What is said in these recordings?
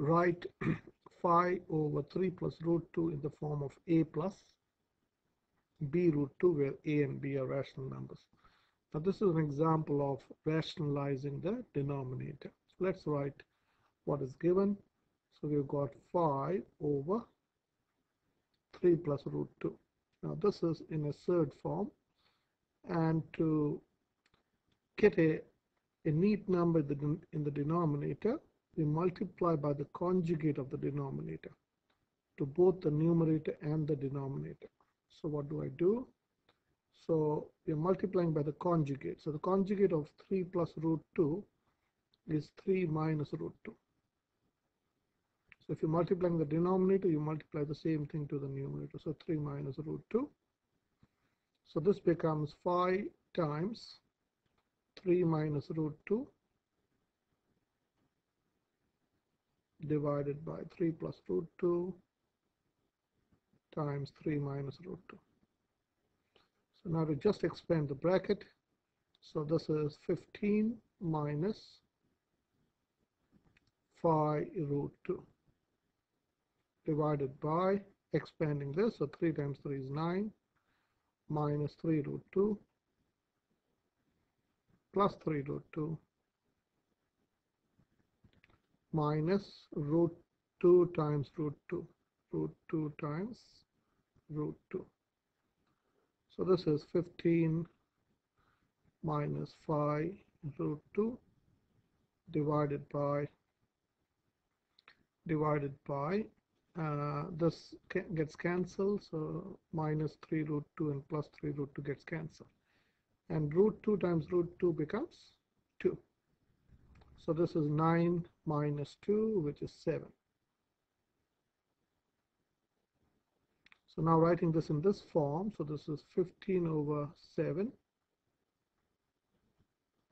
write 5 over 3 plus root 2 in the form of a plus b root 2 where a and b are rational numbers. Now this is an example of rationalizing the denominator. So let's write what is given. So we've got 5 over 3 plus root 2. Now this is in a surd form and to get a, a neat number in the denominator we multiply by the conjugate of the denominator to both the numerator and the denominator. So what do I do? So we are multiplying by the conjugate. So the conjugate of 3 plus root 2 is 3 minus root 2. So if you're multiplying the denominator, you multiply the same thing to the numerator. So 3 minus root 2. So this becomes 5 times 3 minus root 2 divided by 3 plus root 2 times 3 minus root 2. So now to just expand the bracket, so this is 15 minus 5 root 2 divided by expanding this, so 3 times 3 is 9 minus 3 root 2 plus 3 root 2 minus root 2 times root 2 root 2 times root 2 so this is 15 minus 5 root 2 divided by divided by uh, this gets cancelled. So minus 3 root 2 and plus 3 root 2 gets cancelled. And root 2 times root 2 becomes 2 so this is 9 minus 2, which is 7. So now writing this in this form, so this is 15 over 7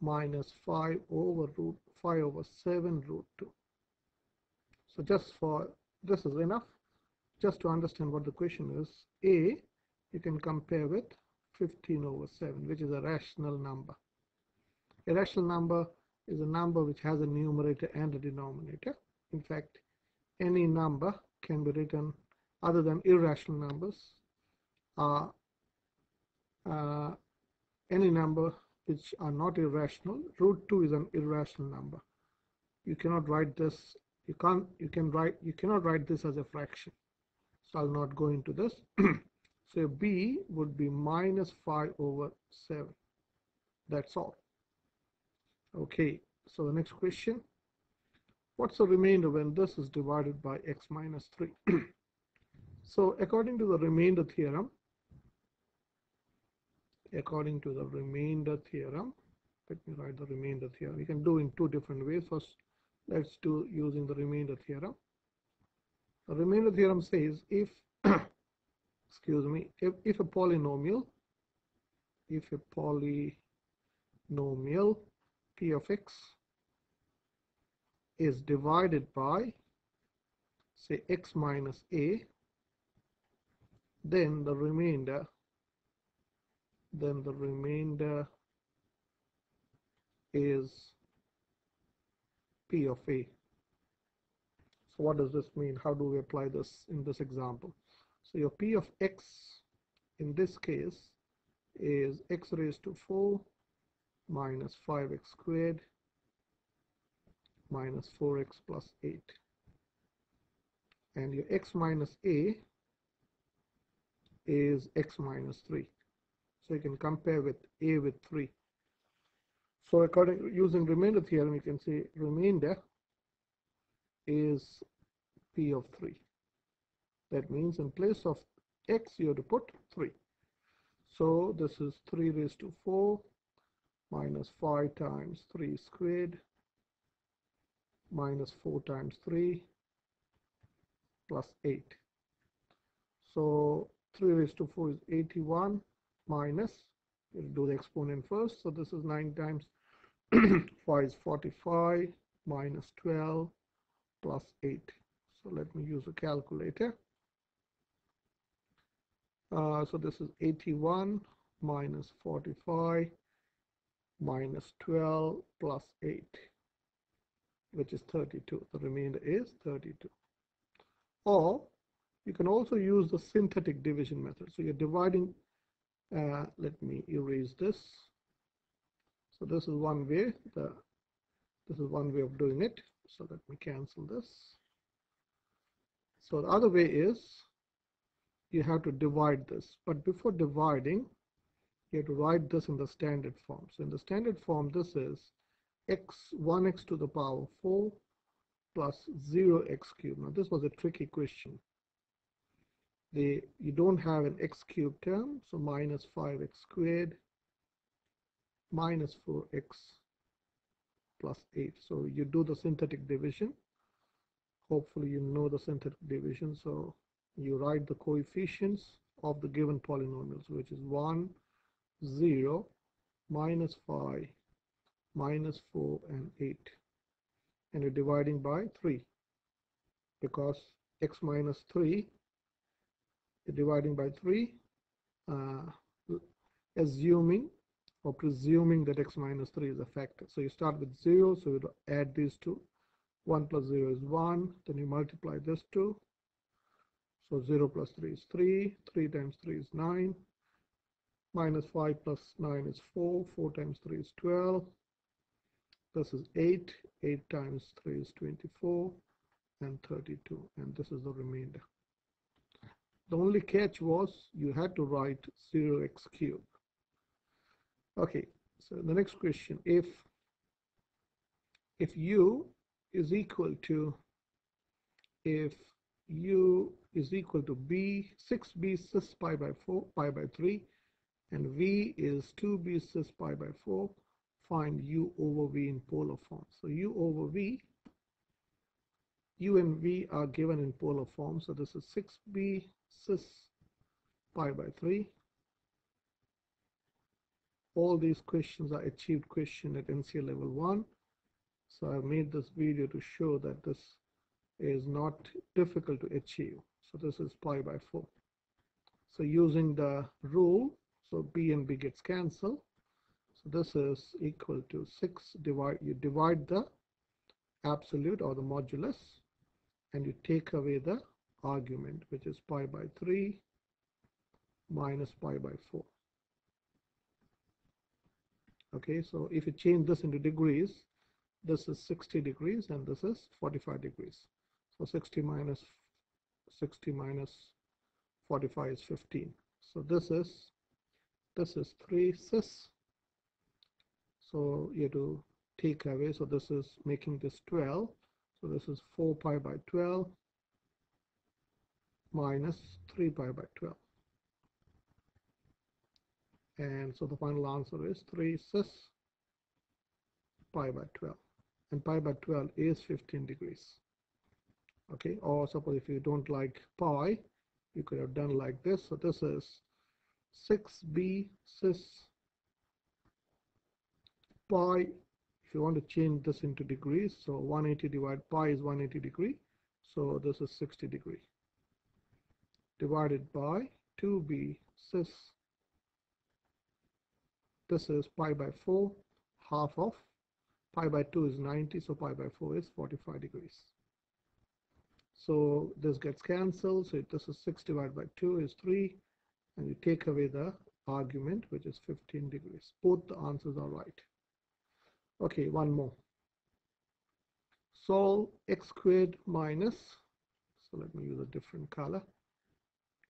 minus 5 over root 5 over 7 root 2. So just for this is enough. Just to understand what the question is, A you can compare with 15 over 7, which is a rational number. A rational number is a number which has a numerator and a denominator. In fact, any number can be written other than irrational numbers. Uh, uh, any number which are not irrational. Root 2 is an irrational number. You cannot write this. You can't. You can write. You cannot write this as a fraction. So I'll not go into this. so b would be minus 5 over 7. That's all. Okay, so the next question. What's the remainder when this is divided by x minus 3? so according to the remainder theorem, according to the remainder theorem, let me write the remainder theorem. We can do in two different ways. First, let's do using the remainder theorem. The remainder theorem says if, excuse me, if, if a polynomial, if a polynomial p of x is divided by say x minus a then the remainder then the remainder is p of a. So what does this mean? How do we apply this in this example? So your p of x in this case is x raised to 4 minus 5x squared minus 4x plus 8 and your x minus a is x minus 3 so you can compare with a with 3 so according using remainder theorem you can say remainder is p of 3 that means in place of x you have to put 3 so this is 3 raised to 4 minus 5 times 3 squared minus 4 times 3 plus 8. So 3 raised to 4 is 81 minus, we'll do the exponent first. So this is 9 times 5 is 45 minus 12 plus 8. So let me use a calculator. Uh, so this is 81 minus 45 minus 12 plus 8 which is 32. The remainder is 32. Or you can also use the synthetic division method. So you're dividing, uh, let me erase this. So this is one way, the, this is one way of doing it. So let me cancel this. So the other way is you have to divide this. But before dividing, you have to write this in the standard form. So in the standard form, this is x 1x to the power 4 plus 0x cubed. Now this was a tricky question. The, you don't have an x cubed term, so minus 5x squared minus 4x plus 8. So you do the synthetic division. Hopefully you know the synthetic division. So you write the coefficients of the given polynomials, which is 1, 0, minus 5, minus 4, and 8. And you're dividing by 3 because x minus 3 you're dividing by 3 uh, assuming or presuming that x minus 3 is a factor. So you start with 0, so you add these two. 1 plus 0 is 1, then you multiply this two. So 0 plus 3 is 3, 3 times 3 is 9, minus 5 plus 9 is 4, 4 times 3 is 12, this is 8, 8 times 3 is 24, and 32, and this is the remainder. The only catch was you had to write 0x cubed. Okay, so the next question, if if u is equal to if u is equal to b 6b cis pi by 4 pi by 3 and v is 2b cis pi by 4 find u over v in polar form. So u over v u and v are given in polar form. So this is 6b cis pi by 3 all these questions are achieved question at NCEA level 1 so I've made this video to show that this is not difficult to achieve. So this is pi by 4 so using the rule so b and b gets cancelled. So this is equal to 6 divide you divide the absolute or the modulus and you take away the argument which is pi by 3 minus pi by 4 okay so if you change this into degrees this is 60 degrees and this is 45 degrees. So 60 minus 60 minus 45 is 15 so this is this is 3 cis. So you to take away so this is making this 12 so this is 4 pi by 12 minus 3 pi by 12 and so the final answer is 3 cis pi by 12 and pi by 12 is 15 degrees. Okay or suppose if you don't like pi you could have done like this. So this is 6b cis pi if you want to change this into degrees so 180 divided pi is 180 degree so this is 60 degree. Divided by 2b cis this is pi by 4 half of pi by 2 is 90 so pi by 4 is 45 degrees. So this gets cancelled so this is 6 divided by 2 is 3 and you take away the argument which is 15 degrees. Both the answers are right. Okay one more. Solve x squared minus so let me use a different color.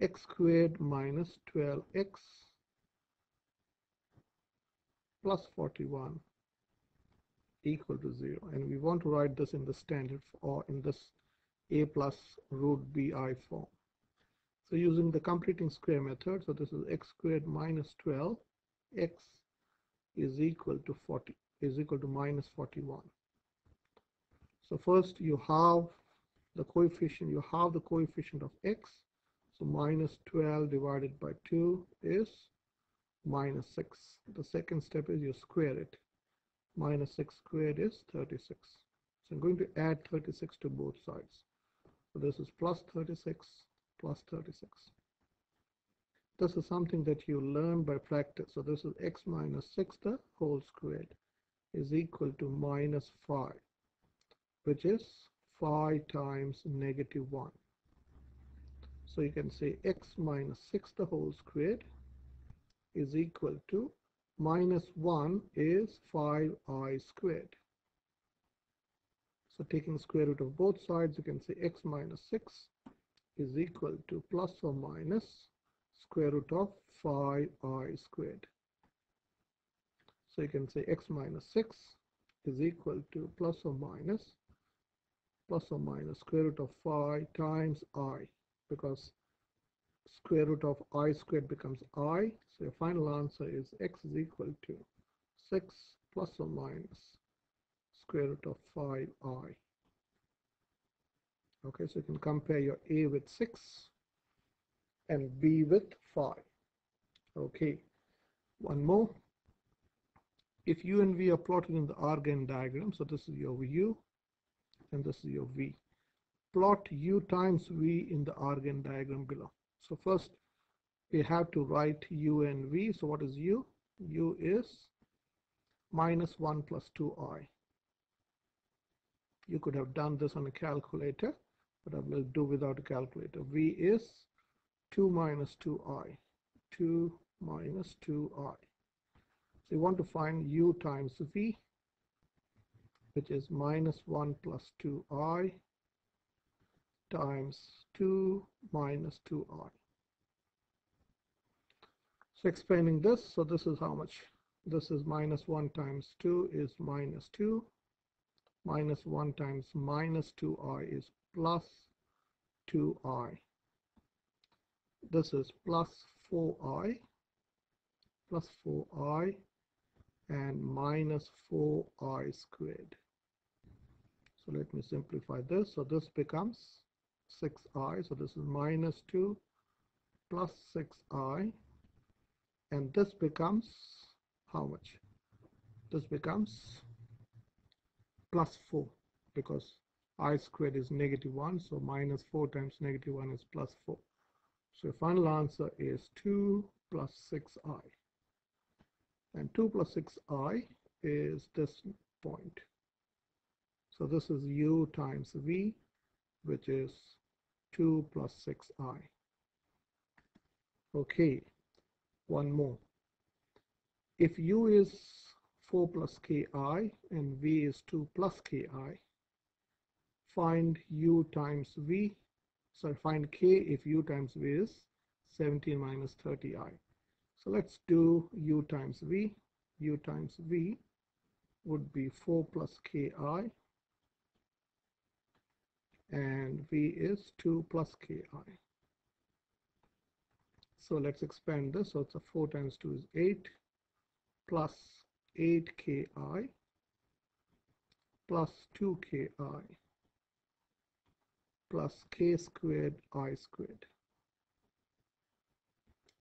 X squared minus 12x plus 41 equal to 0 and we want to write this in the standard or in this a plus root bi form so using the completing square method so this is x squared minus 12 x is equal to 40 is equal to minus 41 so first you have the coefficient you have the coefficient of x so minus 12 divided by 2 is minus 6. The second step is you square it. Minus 6 squared is 36. So I'm going to add 36 to both sides. So this is plus 36 plus 36. This is something that you learn by practice. So this is x minus 6 the whole squared is equal to minus 5. which is 5 times negative 1 so you can say x minus 6 the whole squared is equal to minus 1 is 5i squared so taking square root of both sides you can say x minus 6 is equal to plus or minus square root of 5i squared. So you can say x minus 6 is equal to plus or minus plus or minus square root of 5 times i because square root of i squared becomes i. So your final answer is x is equal to 6 plus or minus square root of 5i okay so you can compare your a with 6 and b with 5 okay one more. If u and v are plotted in the Argand diagram so this is your u and this is your v. Plot u times v in the Argand diagram below. So first we have to write u and v. So what is u? U is minus 1 plus 2i you could have done this on a calculator but I will do without a calculator v is 2 minus 2i 2 minus 2i so you want to find u times v which is minus 1 plus 2i times 2 minus 2i. So explaining this, so this is how much? This is minus 1 times 2 is minus 2. Minus 1 times minus 2i is plus 2i. This is plus 4i, plus 4i, and minus 4i squared. So let me simplify this. So this becomes 6i. So this is minus 2 plus 6i. And this becomes how much? This becomes plus 4 because i squared is negative 1. So minus 4 times negative 1 is plus 4. So your final answer is 2 plus 6i. And 2 plus 6i is this point. So this is u times v, which is 2 plus 6i. Okay, one more. If u is 4 plus ki and v is 2 plus ki, find u times v. So find k if u times v is 17 minus 30i. So let's do u times v. u times v would be 4 plus ki and v is 2 plus ki. So let's expand this. So it's a 4 times 2 is 8 plus 8 ki plus 2 ki plus k squared i squared.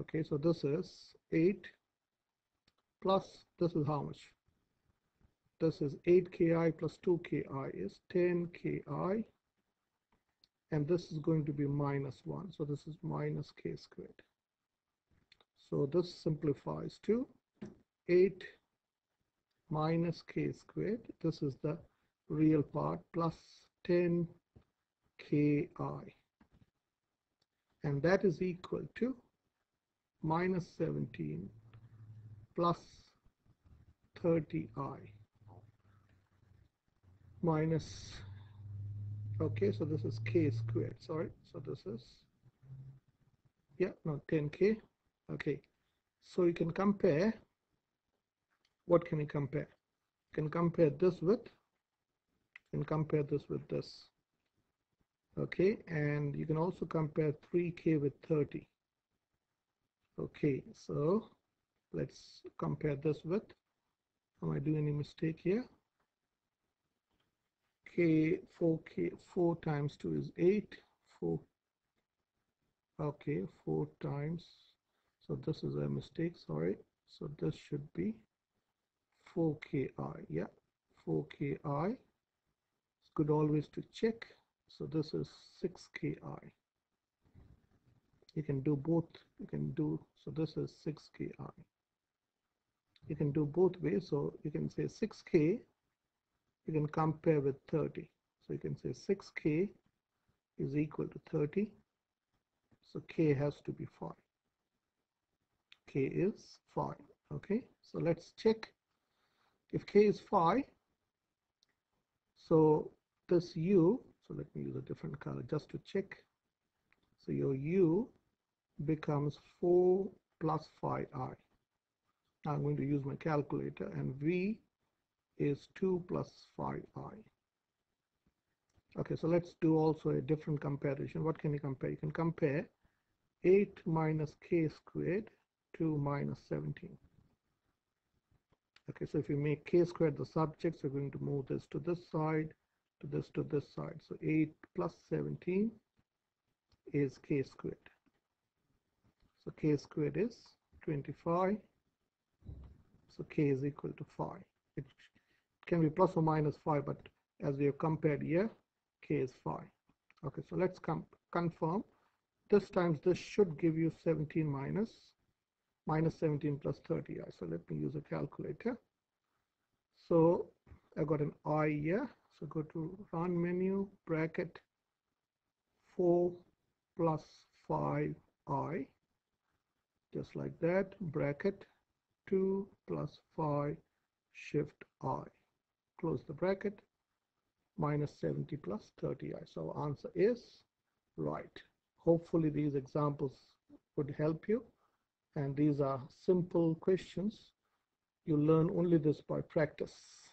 Okay, so this is 8 plus this is how much? This is 8 ki plus 2 ki is 10 ki and this is going to be minus 1 so this is minus k squared so this simplifies to 8 minus k squared this is the real part plus 10 ki and that is equal to minus 17 plus 30i minus okay so this is k squared sorry. So this is yeah no 10k okay so you can compare. What can you compare? You can compare this with and compare this with this okay and you can also compare 3k with 30 okay so let's compare this with am I doing any mistake here? K 4k 4 times 2 is 8 4 okay 4 times so this is a mistake sorry. So this should be 4ki yeah 4ki it's good always to check so this is 6ki you can do both you can do so this is 6ki you can do both ways so you can say 6k you can compare with 30 So you can say 6k is equal to 30. So k has to be 5. k is 5. Okay, so let's check if k is 5. So this u, so let me use a different color just to check. So your u becomes 4 plus 5i. Now I'm going to use my calculator and v is 2 plus 5i. Okay, so let's do also a different comparison. What can you compare? You can compare 8 minus k squared to minus 17. Okay, so if you make k squared the subjects, we're going to move this to this side, to this to this side. So 8 plus 17 is k squared. So k squared is 25. So k is equal to 5. It can be plus or minus 5, but as we have compared here, k is 5. Okay, so let's confirm. This times this should give you 17 minus minus 17 plus 30i. So let me use a calculator. So I got an i here. So go to run menu, bracket 4 plus 5i, just like that, bracket 2 plus 5 shift i. Close the bracket, minus 70 plus 30i. So answer is right. Hopefully these examples would help you. And these are simple questions. You learn only this by practice.